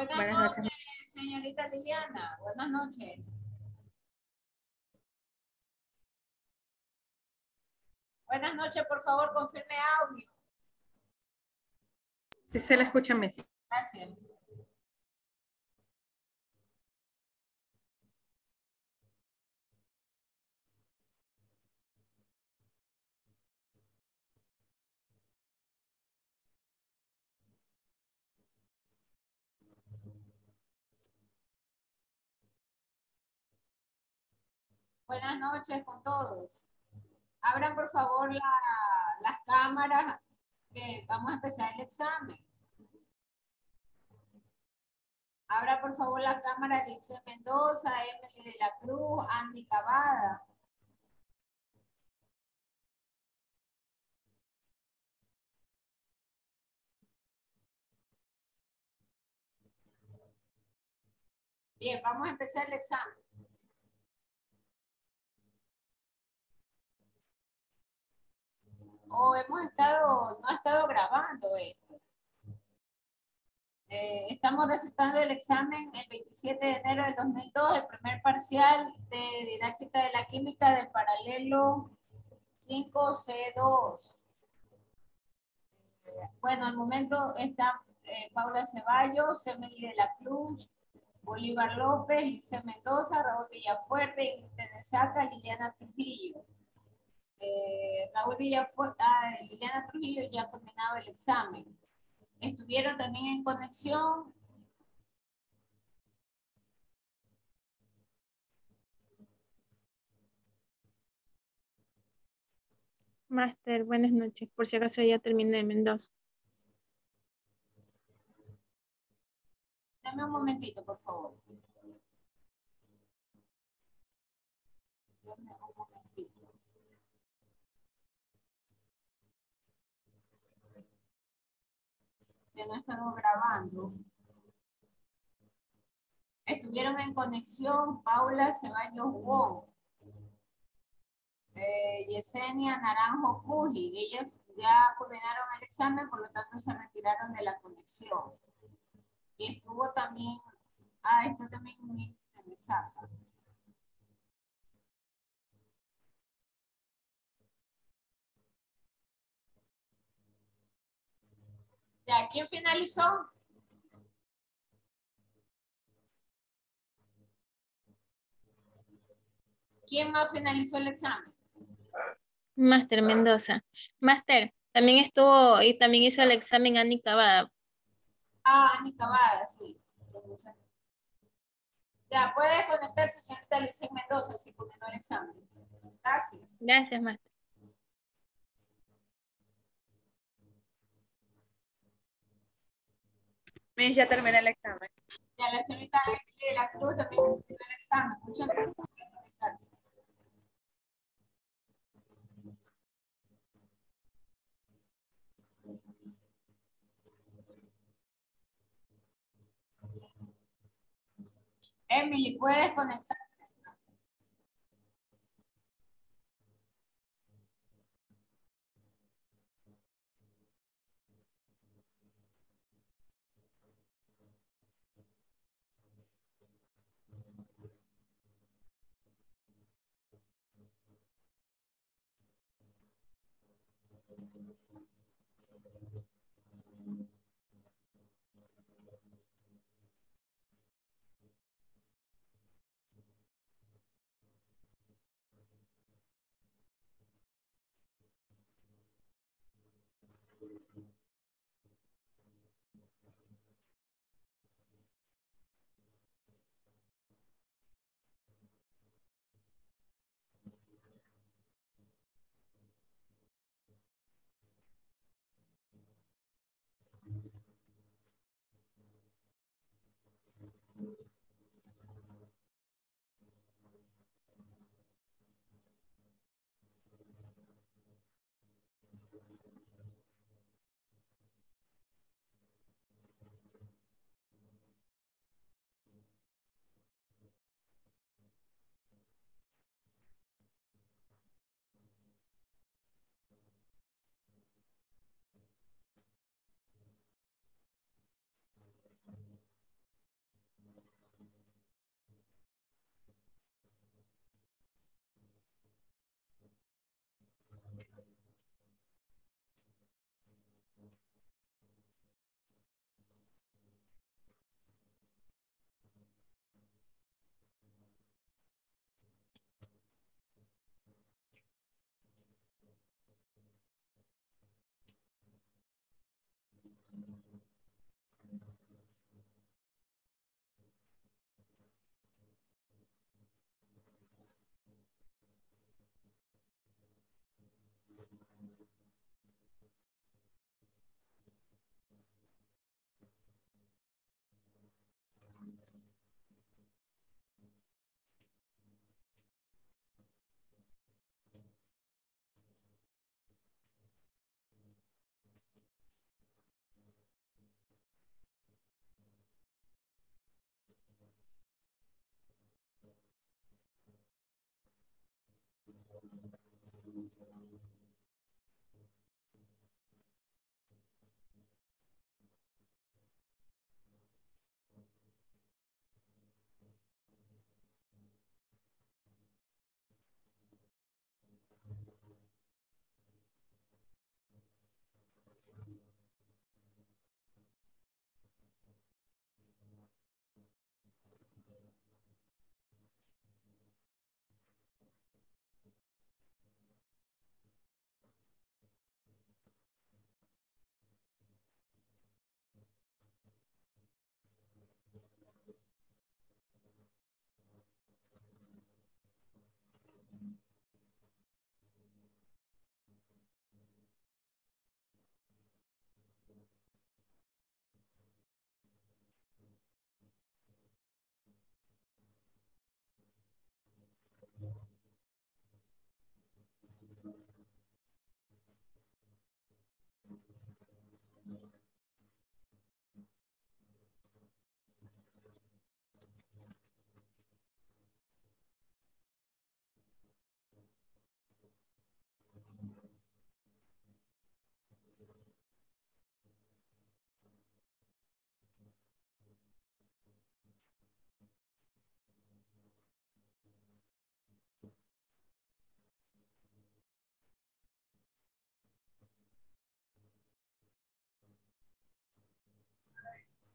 Buenas, Buenas noches, noches. señorita Liliana. Buenas noches. Buenas noches, por favor, confirme audio. Si se la escucha, Miss. Gracias. Buenas noches con todos. Abran por favor la- las cámaras que vamos a empezar el examen. Abra por favor la cámara de Lice Mendoza, Emily de la Cruz, Andy Cavada. Bien, vamos a empezar el examen. O hemos estado, no ha estado grabando esto. Eh, estamos recitando el examen el 27 de enero del 2002, el primer parcial de didáctica de la química del paralelo 5C2. Eh, bueno, al momento está eh, Paula Ceballos, Emily de la Cruz, Bolívar López, Lice Mendoza, Raúl Villafuerte, Tenesaca, Liliana Trujillo. Eh, Raúl Villafuerte, ah, Liliana Trujillo ya ha terminado el examen. Estuvieron también en conexión. Máster, buenas noches. Por si acaso ya terminé Mendoza. Dame un momentito, por favor. Ya no estamos grabando. Estuvieron en conexión Paula Ceballos Wong, eh, Yesenia Naranjo Puji. Ellas ya culminaron el examen, por lo tanto se retiraron de la conexión. Y estuvo también, ah, esto también me saca. Ya, ¿quién finalizó? ¿Quién más finalizó el examen? Máster Mendoza. Máster, también estuvo y también hizo el examen Ani Cavada. Ah, Ani Cavada, sí. Ya, puede conectarse, señorita Lice Mendoza, si culminó el examen. Gracias. Gracias, Máster. Miss, ya terminé el examen. Ya, la señorita de la Cruz también culminó el examen. Muchas gracias. Emily, ¿puedes conectarte? Thank you.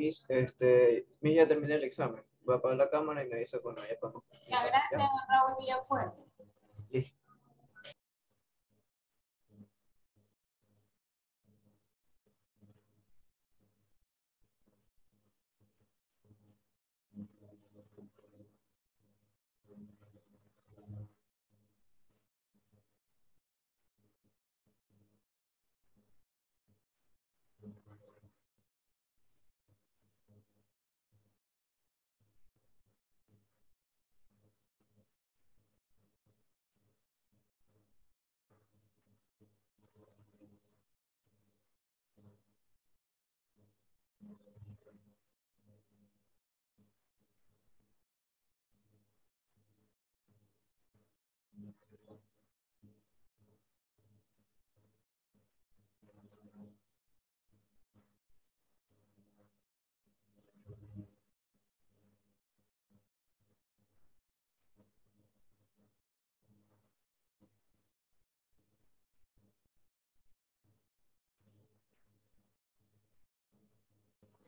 Miss, este, ya terminé el examen. Voy a apagar la cámara y me avisa cuando ya podemos. Gracias, Raúl Villafuerte.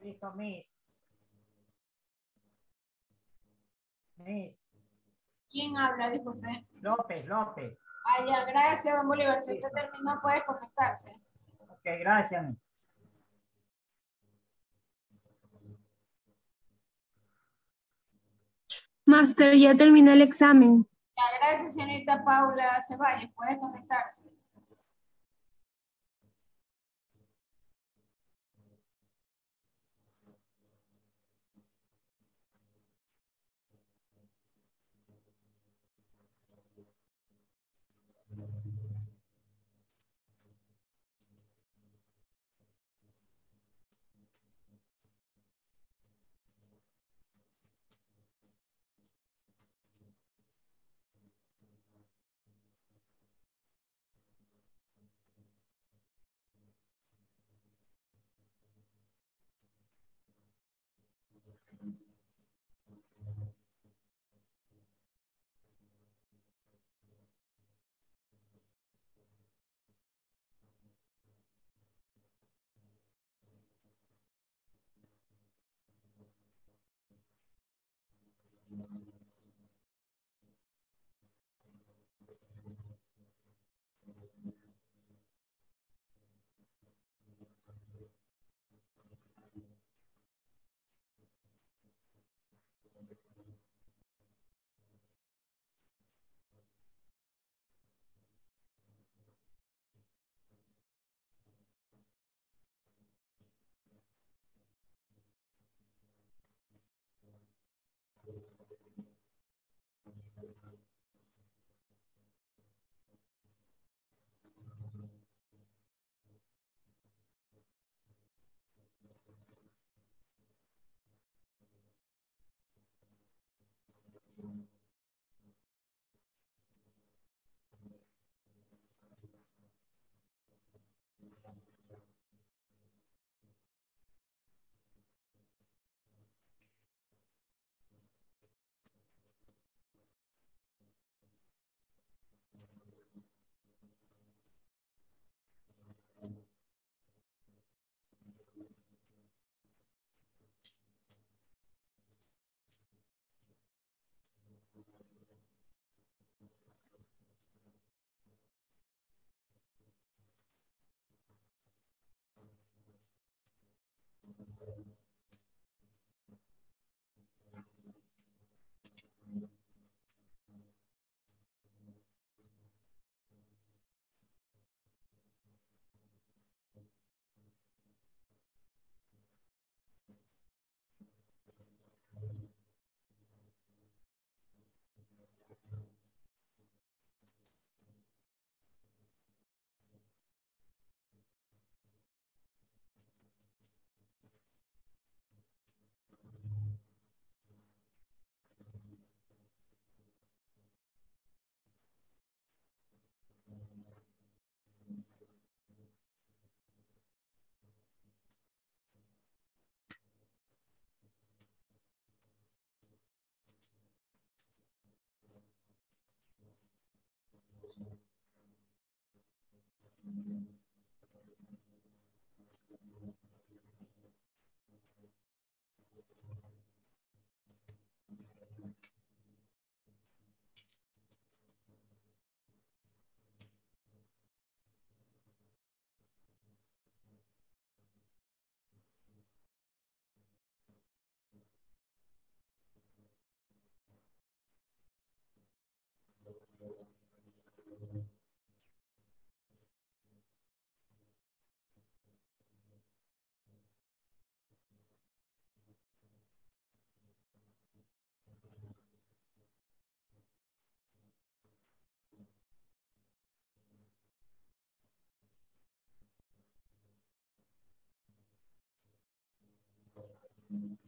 Listo, Miss. Miss. ¿Quién habla? Disculpe. López, López. Ah, ya, gracias, don Bolívar. Si usted terminó, puede conectarse. Ok, gracias. Miss. Master, ya terminé el examen. Ya, gracias, señorita Paula Ceballos. Puede conectarse. Mm-hmm.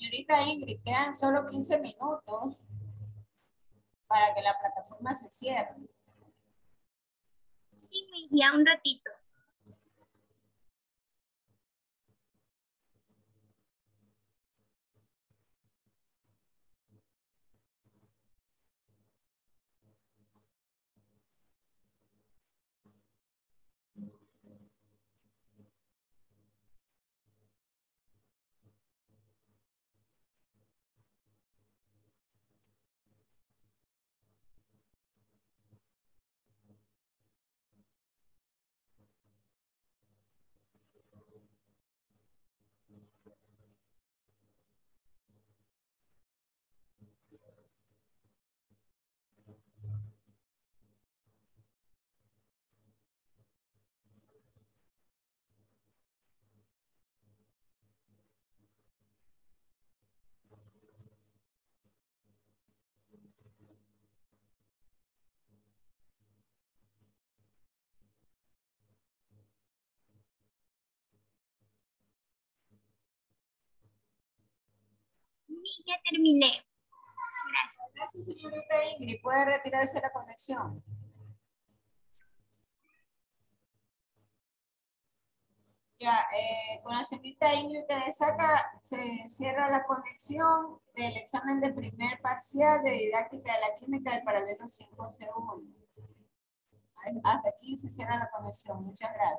Señorita Ingrid, quedan solo 15 minutos para que la plataforma se cierre. Sí, ya un ratito. Sí, ya terminé. Gracias, señorita Ingrid. Puede retirarse la conexión. Ya, eh, con la señorita Ingrid Teresaca se cierra la conexión del examen de primer parcial de didáctica de la química del paralelo 5 C1. Hasta aquí se cierra la conexión. Muchas gracias.